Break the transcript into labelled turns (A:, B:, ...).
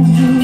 A: mundo.